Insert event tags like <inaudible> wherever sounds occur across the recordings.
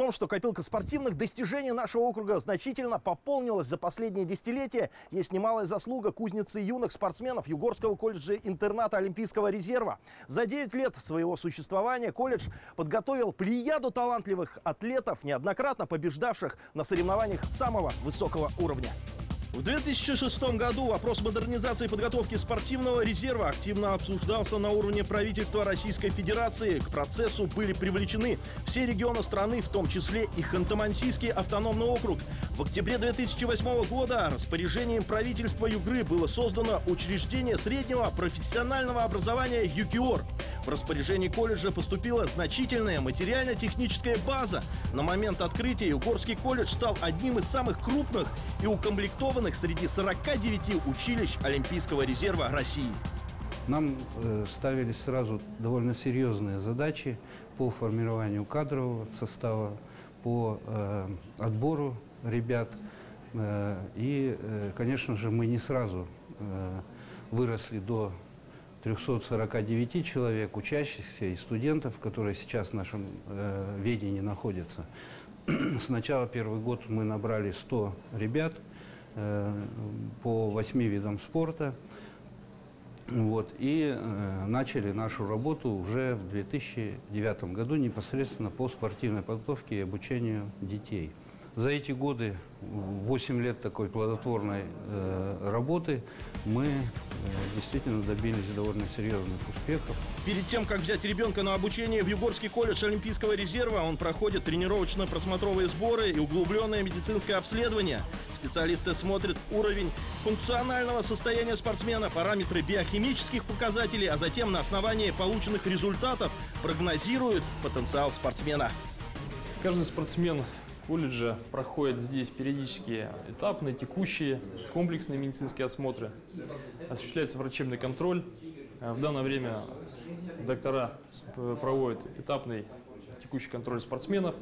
том, что копилка спортивных достижений нашего округа значительно пополнилась за последние десятилетия, есть немалая заслуга кузницы юных спортсменов Югорского колледжа интерната Олимпийского резерва. За 9 лет своего существования колледж подготовил плеяду талантливых атлетов, неоднократно побеждавших на соревнованиях самого высокого уровня. В 2006 году вопрос модернизации и подготовки спортивного резерва активно обсуждался на уровне правительства Российской Федерации. К процессу были привлечены все регионы страны, в том числе и Ханты-Мансийский автономный округ. В октябре 2008 года распоряжением правительства Югры было создано учреждение среднего профессионального образования ЮКИОР. В распоряжении колледжа поступила значительная материально-техническая база. На момент открытия Югорский колледж стал одним из самых крупных и укомплектованных среди 49 училищ Олимпийского резерва России. Нам э, ставились сразу довольно серьезные задачи по формированию кадрового состава, по э, отбору ребят. Э, и, э, конечно же, мы не сразу выросли до 349 человек, учащихся и студентов, которые сейчас в нашем ведении находятся. <clears throat> Сначала первый год мы набрали 100 ребят по 8 видам спорта. Вот, и э, начали нашу работу уже в 2009 году непосредственно по спортивной подготовке и обучению детей. За эти годы, 8 лет такой плодотворной э, работы, мы э, действительно добились довольно серьезных успехов. Перед тем, как взять ребенка на обучение в Югорский колледж Олимпийского резерва, он проходит тренировочно-просмотровые сборы и углубленное медицинское обследование. Специалисты смотрят уровень функционального состояния спортсмена, параметры биохимических показателей, а затем на основании полученных результатов прогнозируют потенциал спортсмена. Каждый спортсмен колледжа проходит здесь периодически этапные, текущие, комплексные медицинские осмотры. Осуществляется врачебный контроль. Э, В данное время доктора проводят этапный текущий контроль спортсменов.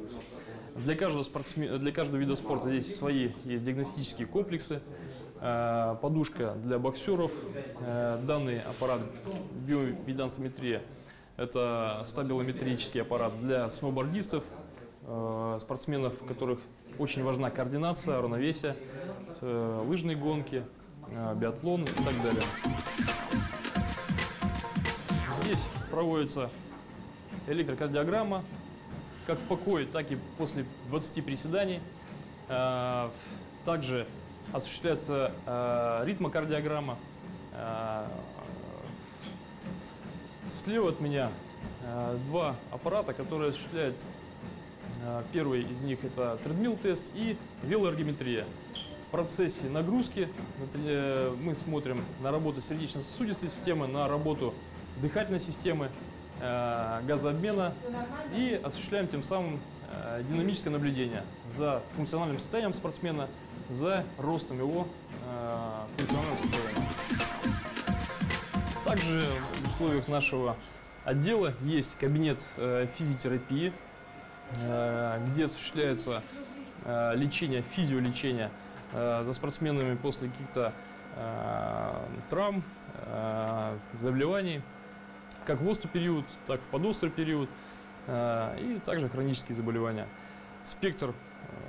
Для каждого, спортсме- для каждого вида спорта здесь свои есть диагностические комплексы. Э, Подушка для боксеров. Э, Данный аппарат биомедансометрия – это стабилометрический аппарат для сноубордистов, спортсменов, у которых очень важна координация, равновесие, э, лыжные гонки, э, биатлон и так далее. Здесь проводится электрокардиограмма, как в покое, так и после 20 приседаний. Э, Также осуществляется э, ритмокардиограмма. Э, Слева от меня э, два аппарата, которые осуществляют Э, Первый из них это тредмил тест и велоэргометрия. В процессе нагрузки э, мы смотрим на работу сердечно-сосудистой системы, на работу дыхательной системы, э, газообмена и осуществляем тем самым э, динамическое наблюдение за функциональным состоянием спортсмена, за ростом его э, функционального состояния. Также в условиях нашего отдела есть кабинет э, физиотерапии, э, где осуществляется э, лечение, физиолечение э, за спортсменами после каких-то э, травм, э, заболеваний, как в острый период, так в подострый период, э, и также хронические заболевания. Спектр э,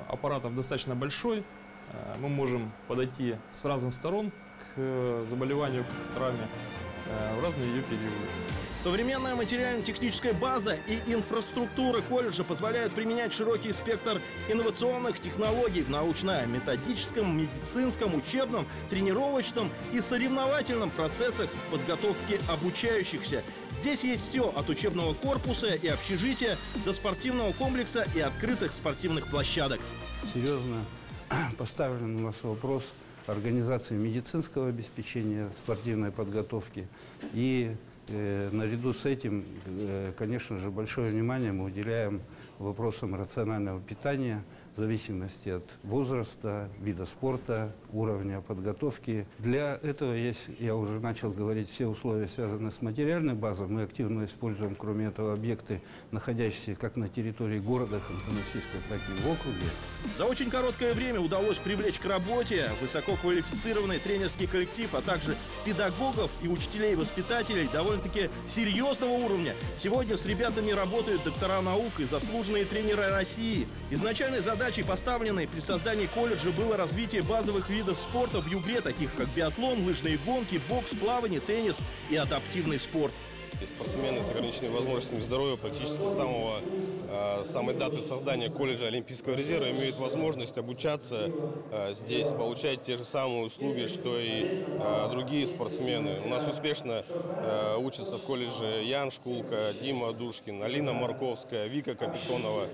аппаратов достаточно большой, э, мы можем подойти с разных сторон к э, заболеванию, к травме э, в разные ее периоды. Современная материально-техническая база и инфраструктура колледжа позволяют применять широкий спектр инновационных технологий в научно-методическом, медицинском, учебном, тренировочном и соревновательном процессах подготовки обучающихся. Здесь есть все от учебного корпуса и общежития до спортивного комплекса и открытых спортивных площадок. Серьезно <clears throat> поставлен у нас вопрос организации медицинского обеспечения спортивной подготовки. И наряду с этим, э, конечно же, большое внимание мы уделяем вопросам рационального питания в зависимости от возраста, вида спорта, уровня подготовки. Для этого есть, я уже начал говорить, все условия, связанные с материальной базой. Мы активно используем, кроме этого, объекты, находящиеся как на территории города Ханты-Мансийска, так и в округе. За очень короткое время удалось привлечь к работе высококвалифицированный тренерский коллектив, а также педагогов и учителей и воспитателей довольно-таки серьезного уровня. Сегодня с ребятами работают доктора наук и заслуженные заслуженные тренеры России. Изначальной задачей, поставленной при создании колледжа, было развитие базовых видов спорта в Югре, таких как биатлон, лыжные гонки, бокс, плавание, теннис и адаптивный спорт. И спортсмены с ограниченными возможностями здоровья практически с самого, э, самой даты создания колледжа Олимпийского резерва имеют возможность обучаться э, здесь, получать те же самые услуги, что и э, другие спортсмены. У нас успешно э, учатся в колледже Ян Шкулка, Дима Душкин, Алина Марковская, Вика Капитонова.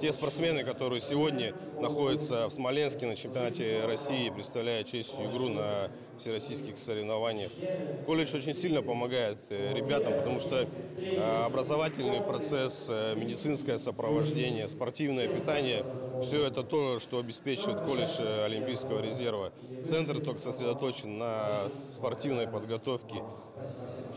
Те спортсмены, которые сегодня находятся в Смоленске на чемпионате России, представляя честью игру на всероссийских соревнованиях. Колледж очень сильно помогает э, ребятам, потому что э, образовательный процесс, э, медицинское сопровождение, спортивное питание – все это то, что обеспечивает колледж Олимпийского резерва. Центр только сосредоточен на спортивной подготовке.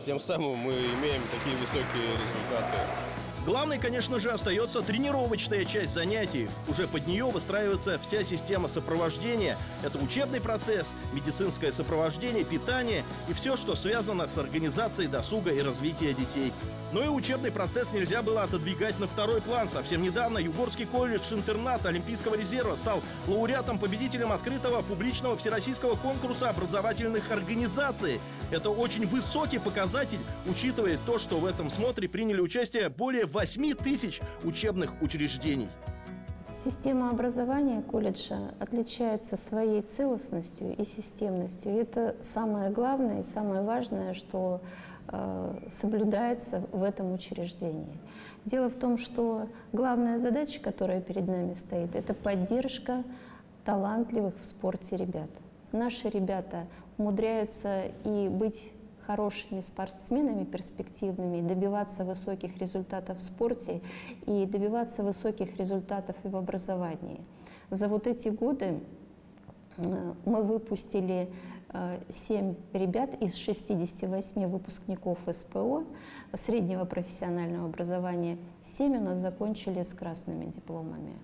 Тем самым мы имеем такие высокие результаты. Главной, конечно же, остается тренировочная часть занятий. Уже под нее выстраивается вся система сопровождения. Это учебный процесс, медицинское сопровождение, питание и все, что связано с организацией досуга и развития детей. Но и учебный процесс нельзя было отодвигать на второй план. Совсем недавно Югорский колледж-интернат Олимпийского резерва стал лауреатом-победителем открытого публичного всероссийского конкурса образовательных организаций. Это очень высокий показатель, учитывая то, что в этом смотре приняли участие более 8 тысяч учебных учреждений. Система образования колледжа отличается своей целостностью и системностью. И это самое главное и самое важное, что э, соблюдается в этом учреждении. Дело в том, что главная задача, которая перед нами стоит, это поддержка талантливых в спорте ребят. Наши ребята умудряются и быть хорошими спортсменами, перспективными, добиваться высоких результатов в спорте и добиваться высоких результатов и в образовании. За вот эти годы э, мы выпустили 7 э, ребят из 68 выпускников СПО среднего профессионального образования. 7 у нас закончили с красными дипломами.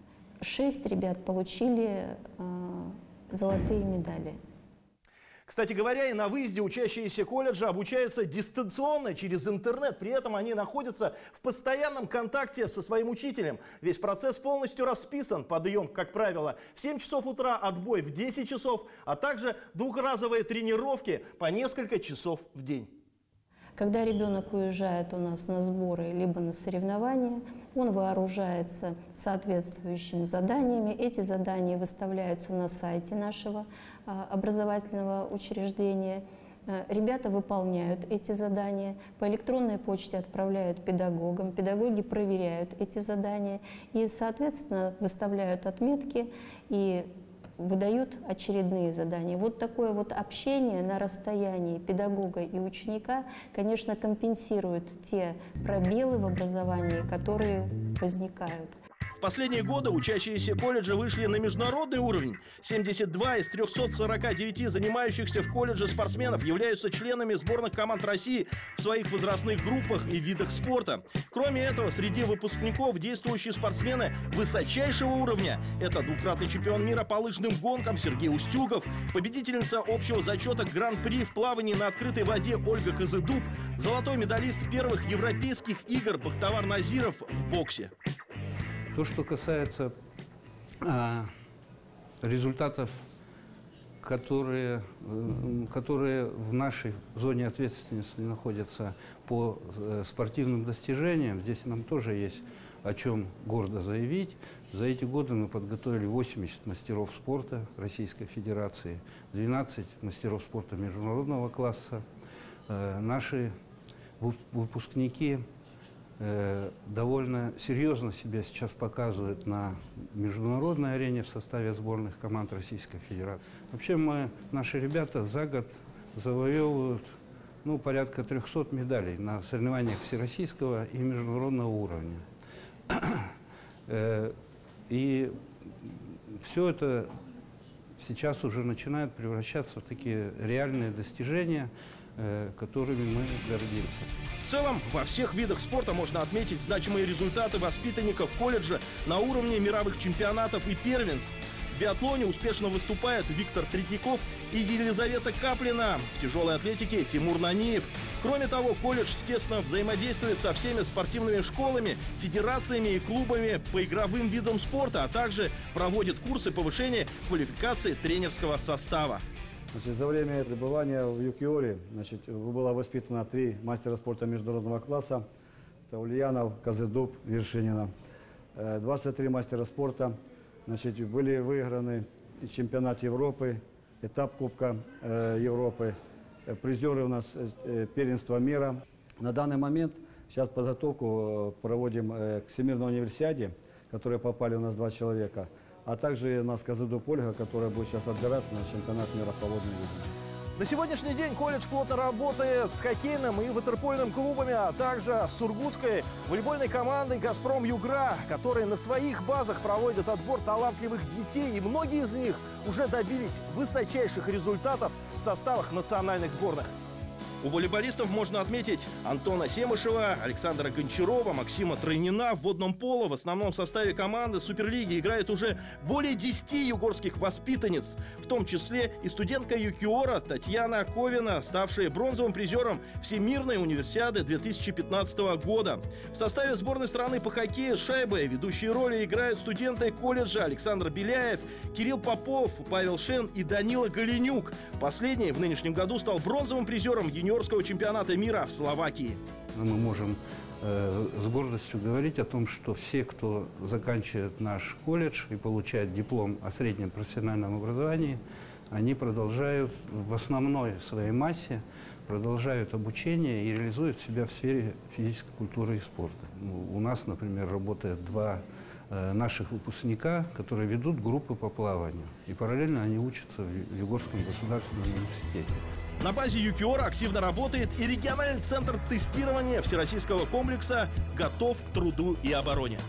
6 ребят получили э, золотые медали. Кстати говоря, и на выезде учащиеся колледжа обучаются дистанционно через интернет. При этом они находятся в постоянном контакте со своим учителем. Весь процесс полностью расписан. Подъем, как правило, в 7 часов утра, отбой в 10 часов, а также двухразовые тренировки по несколько часов в день. Когда ребенок уезжает у нас на сборы либо на соревнования, он вооружается соответствующими заданиями. Эти задания выставляются на сайте нашего а, образовательного учреждения. А, ребята выполняют эти задания, по электронной почте отправляют педагогам, педагоги проверяют эти задания и, соответственно, выставляют отметки и выдают очередные задания. Вот такое вот общение на расстоянии педагога и ученика, конечно, компенсирует те пробелы в образовании, которые возникают последние годы учащиеся колледжа вышли на международный уровень. 72 из 349 занимающихся в колледже спортсменов являются членами сборных команд России в своих возрастных группах и видах спорта. Кроме этого, среди выпускников действующие спортсмены высочайшего уровня. Это двукратный чемпион мира по лыжным гонкам Сергей Устюгов, победительница общего зачета Гран-при в плавании на открытой воде Ольга Козыдуб, золотой медалист первых европейских игр Бахтавар Назиров в боксе. То, что касается а, результатов, которые, э, которые в нашей зоне ответственности находятся по э, спортивным достижениям, здесь нам тоже есть о чем гордо заявить. За эти годы мы подготовили 80 мастеров спорта Российской Федерации, 12 мастеров спорта международного класса. Э, наши выпускники довольно серьезно себя сейчас показывают на международной арене в составе сборных команд Российской Федерации. Вообще мы, наши ребята за год завоевывают ну, порядка 300 медалей на соревнованиях всероссийского и международного уровня. <clears throat> Э, и все это сейчас уже начинает превращаться в такие реальные достижения, Э, которыми мы гордимся. В целом, во всех видах спорта можно отметить значимые результаты воспитанников колледжа на уровне мировых чемпионатов и первенств. В биатлоне успешно выступают Виктор Третьяков и Елизавета Каплина. В тяжелой атлетике Тимур Наниев. Кроме того, колледж, естественно, взаимодействует со всеми спортивными школами, федерациями и клубами по игровым видам спорта, а также проводит курсы повышения квалификации тренерского состава. Значит, за время пребывания в Юкиоре значит, было воспитано три мастера спорта международного класса. Это Ульянов, Казыдуб, Вершинина. Э, 23 мастера спорта. Значит, были выиграны и чемпионат Европы, этап Кубка э, Европы. Э, Призеры у нас э, э, первенства мира. На данный момент сейчас подготовку э, проводим э, к Всемирной универсиаде, в которой попали у нас два человека. А также у нас Казыдуб Ольга, которая будет сейчас отбираться на чемпионат мира водным видам. На сегодняшний день колледж плотно работает с хоккейным и ватерпольным клубами, а также с сургутской волейбольной командой «Газпром Югра», которые на своих базах проводят отбор талантливых детей, и многие из них уже добились высочайших результатов в составах национальных сборных. У волейболистов можно отметить Антона Семышева, Александра Гончарова, Максима Тройнина. В водном поло в основном составе команды Суперлиги играет уже более 10 югорских воспитанниц, в том числе и студентка Юкиора Татьяна Ковина, ставшая бронзовым призером Всемирной универсиады 2015 года. В составе сборной страны по хоккею с шайбой ведущие роли играют студенты колледжа Александр Беляев, Кирилл Попов, Павел Шен и Данила Голенюк. Последний в нынешнем году стал бронзовым призером юниорского чемпионата мира в Словакии. Мы можем э, с гордостью говорить о том, что все, кто заканчивает наш колледж и получает диплом о среднем профессиональном образовании, они продолжают в основной своей массе продолжают обучение и реализуют себя в сфере физической культуры и спорта. Ну, У нас, например, работает два э, наших выпускника, которые ведут группы по плаванию. И параллельно они учатся в Югорском государственном университете. На базе Юкиора активно работает и региональный центр тестирования всероссийского комплекса «Готов к труду и обороне».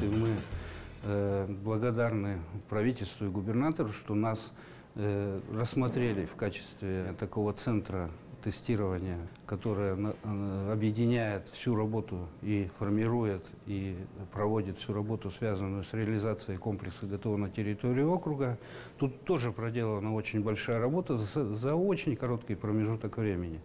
И мы э, благодарны правительству и губернатору, что нас э, рассмотрели в качестве такого центра тестирования, которое на- э, объединяет всю работу и формирует и проводит всю работу, связанную с реализацией комплекса «Готово на территории округа». Тут тоже проделана очень большая работа за, за очень короткий промежуток времени.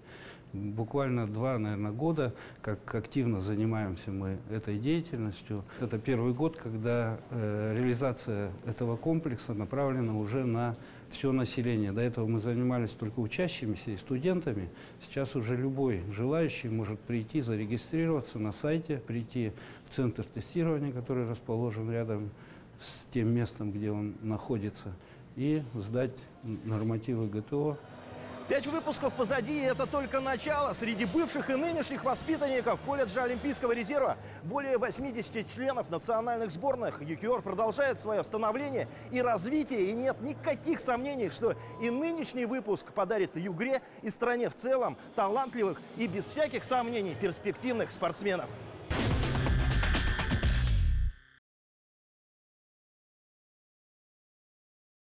Буквально два, наверное, года, как активно занимаемся мы этой деятельностью. Это первый год, когда э, реализация этого комплекса направлена уже на все население. До этого мы занимались только учащимися и студентами. Сейчас уже любой желающий может прийти, зарегистрироваться на сайте, прийти в центр тестирования, который расположен рядом с тем местом, где он находится, и сдать нормативы ГТО Пять выпусков позади, и это только начало. Среди бывших и нынешних воспитанников колледжа Олимпийского резерва более 80 членов национальных сборных. Юкиор продолжает свое становление и развитие, и нет никаких сомнений, что и нынешний выпуск подарит Югре и стране в целом талантливых и без всяких сомнений перспективных спортсменов.